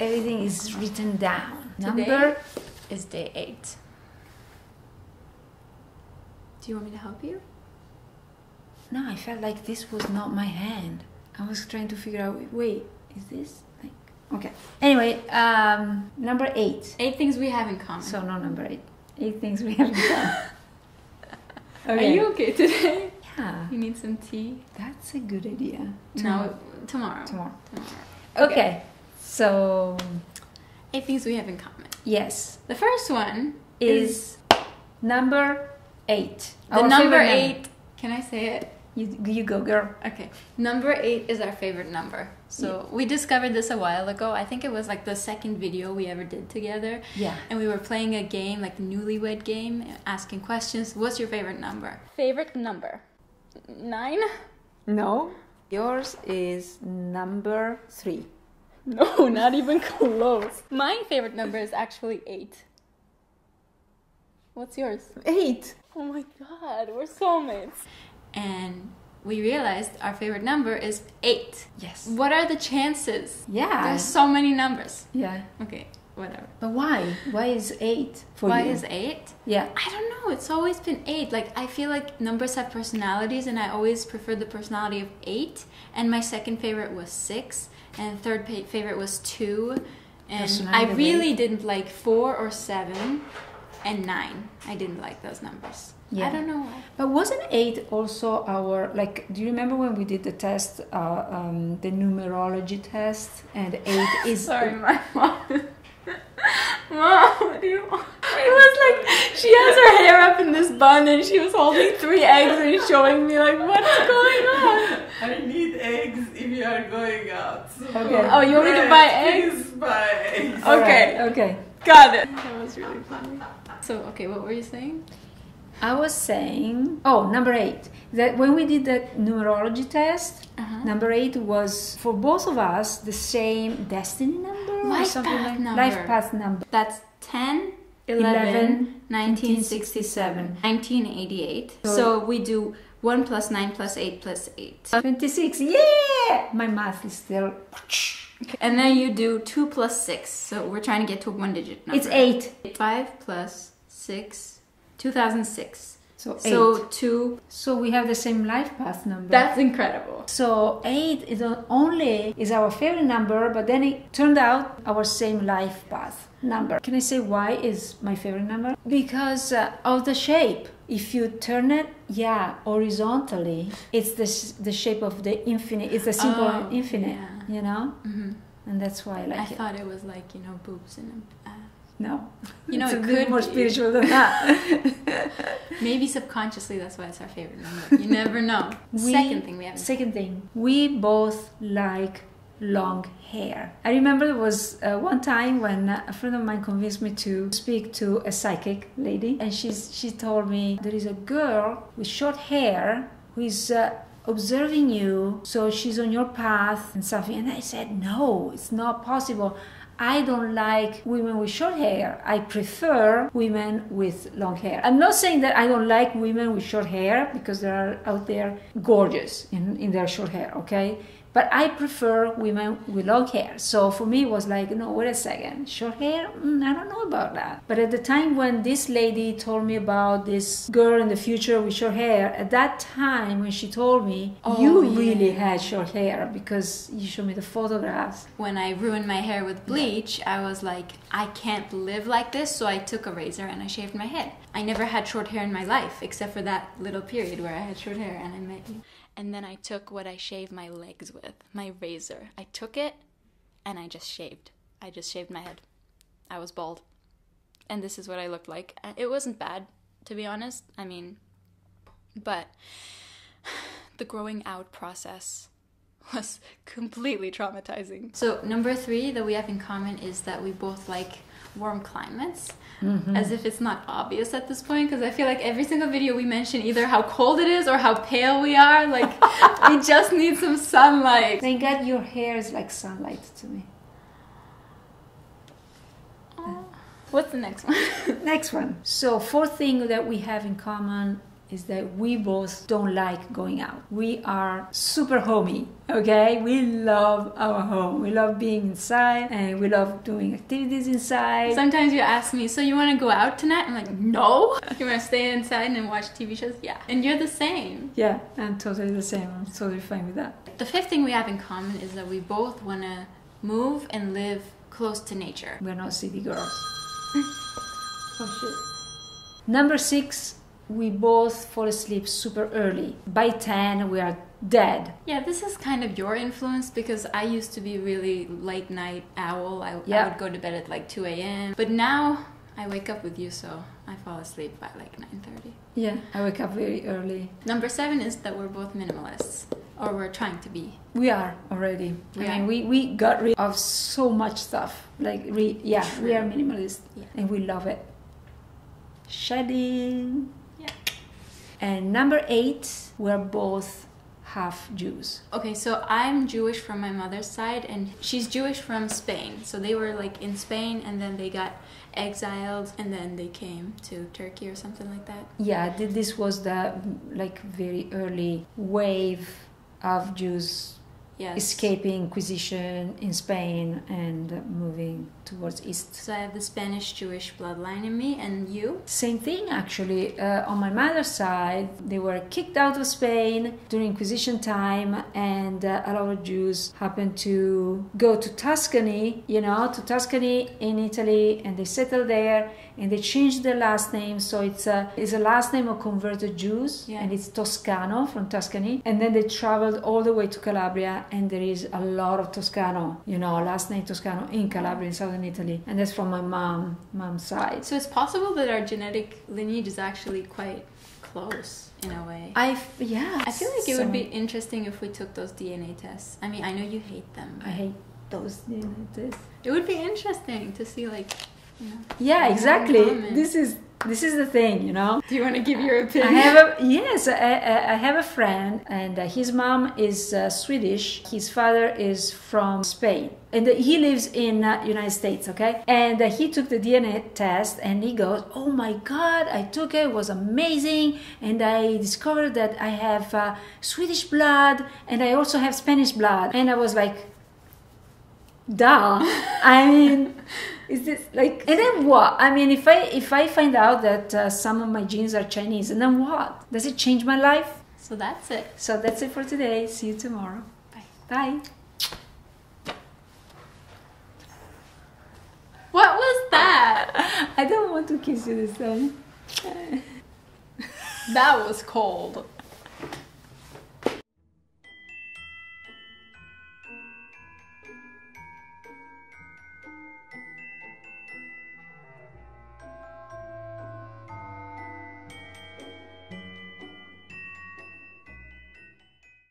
everything is written down. Today? Number Is day eight. Do you want me to help you? No, I felt like this was not my hand. I was trying to figure out. Wait, is this like okay? Anyway, um, number eight. Eight things we have in common. So no number eight. Eight things we have in done. Are you okay today? Yeah, You need some tea? that's a good idea. No, tomorrow. Tomorrow. Tomorrow. Okay. So Eight things we have in common. yes, The first one is number eight. the number favorite eight. Can I say it? You, you go, girl. Okay. Number eight is our favorite number. So we discovered this a while ago. I think it was like the second video we ever did together. Yeah. And we were playing a game, like the newlywed game, asking questions. What's your favorite number? Favorite number? Nine? No. Yours is number three. No, not even close. My favorite number is actually eight. What's yours? Eight. Oh my god, we're soulmates. And we realized our favorite number is eight. Yes. What are the chances? Yeah. There's so many numbers. Yeah. Okay, whatever. But why? Why is eight for Why you? is eight? yeah. I don't know. It's always been eight. Like I feel like numbers have personalities, and I always preferred the personality of eight. And my second favorite was six, and third pa- favorite was two. And I Personality of really didn't like four or seven, and nine. I didn't like those numbers. Yeah. I don't know why. But wasn't eight also our like? Do you remember when we did the test, uh, um, the numerology test, and eight is Sorry, my mom. Mom, what do you want? She was like, she has her hair up in this bun and she was holding three eggs and showing me, like, what's going on? I need eggs if you are going out. Okay. Oh, you want me to buy eggs? Please buy eggs. Okay. right, okay. Got it. That was really funny. So, okay, what were you saying? I was saying, oh, number eight. That when we did the numerology test, Uh-huh. number eight was for both of us the same destiny number or something path like number. life path number. That's 10, 11, 1967, 1988. So we do 1 plus 9 plus 8 plus 8. 26. Yeah! My math is still. And then you do 2 plus 6. So we're trying to get to a one digit number. It's eight. 5 plus 6, 2006. So eight. So 2, So we have the same life path number. that's incredible. so eight is not only is our favorite number, but then it turned out our same life path number. Can I say why is my favorite number? Because uh, of the shape. If you turn it, yeah, horizontally, it's the the shape of the infinite. It's a simple Oh, infinite, yeah. you know, hmm and that's why I like I it. thought it was like, you know, boobs and uh, no, You know, it's it a bit could more be. spiritual than that. maybe subconsciously that's why it's our favorite number. You never know. We- Second thing we have. Second thing, we both like long hair. I remember there was uh, one time when a friend of mine convinced me to speak to a psychic lady, and she's she told me there is a girl with short hair who is. Uh, observing you so she's on your path and something and i said no it's not possible I don't like women with short hair. I prefer women with long hair. I'm not saying that I don't like women with short hair because there are out there gorgeous in, in their short hair, okay? But I prefer women with long hair. So for me, it was like, no, wait a second. Short hair? Mm, I don't know about that. But at the time when this lady told me about this girl in the future with short hair, at that time when she told me, Oh, you really had short hair because you showed me the photographs. when I ruined my hair with bleach, I was like, I can't live like this, so I took a razor and I shaved my head. I never had short hair in my life, except for that little period where I had short hair and I met you. And then I took what I shave my legs with, my razor. I took it and I just shaved. I just shaved my head. I was bald. And this is what I looked like. Uh, It wasn't bad, to be honest. I mean, but the growing out process was completely traumatizing. So, number three that we have in common is that we both like warm climates. Mm-hmm. As if it's not obvious at this point, because I feel like every single video we mention either how cold it is or how pale we are. Like, we just need some sunlight. Thank God your hair is like sunlight to me. Uh, what's the next one? Next one. So, fourth thing that we have in common is that we both don't like going out. We are super homey, okay? We love our home. We love being inside and we love doing activities inside. Sometimes you ask me, so you want to go out tonight? I'm like, no. You want to stay inside and watch TV shows? Yeah. And you're the same. Yeah, I'm totally the same. I'm totally fine with that. The fifth thing we have in common is that we both want to move and live close to nature. We're not city girls. oh shit. Number six, we both fall asleep super early. By 10, we are dead. Yeah, this is kind of your influence because I used to be really late night owl. I, Yeah. I would go to bed at like 2 a.m. But now I wake up with you, so I fall asleep by like 9.30. Yeah, I wake up very early. Number seven is that we're both minimalists, or we're trying to be. We are already. I Yeah. mean, we, we got rid of so much stuff. Like, re, yeah, we are minimalist Yeah. and we love it. Shedding. And number eight, we're both half Jews. Okay, so I'm Jewish from my mother's side, and she's Jewish from Spain. So they were like in Spain, and then they got exiled, and then they came to Turkey or something like that. Yeah, this was the like very early wave of Jews Yes. escaping Inquisition in Spain and uh, moving towards east. So I have the Spanish Jewish bloodline in me, and you? Same thing actually. Uh, on my mother's side, they were kicked out of Spain during Inquisition time, and uh, a lot of Jews happened to go to Tuscany, you know, to Tuscany in Italy, and they settled there. And they changed their last name, so it's a it's a last name of converted Jews, Yeah. and it's Toscano from Tuscany. And then they traveled all the way to Calabria, and there is a lot of Toscano, you know, last name Toscano in Calabria, in southern Italy, and that's from my mom mom's side. So it's possible that our genetic lineage is actually quite close in a way. I yeah. I feel like it would be interesting if we took those DNA tests. I mean, I know you hate them. I hate those DNA tests. It would be interesting to see, like, you know. Yeah, exactly. This is this is the thing, you know. Do you want to give your opinion? I have a yes, I, I I have a friend, and uh, his mom is uh, Swedish. His father is from Spain, and uh, he lives in uh, United States. Okay, and uh, he took the DNA test, and he goes, "Oh my God, I took it. It was amazing, and I discovered that I have uh, Swedish blood, and I also have Spanish blood." And I was like, "Duh!" I mean. Is this like and then what? I mean, if I if I find out that uh, some of my genes are Chinese, and then what? Does it change my life? So that's it. So that's it for today. See you tomorrow. Bye. Bye. What was that? I don't want to kiss you this time. That was cold.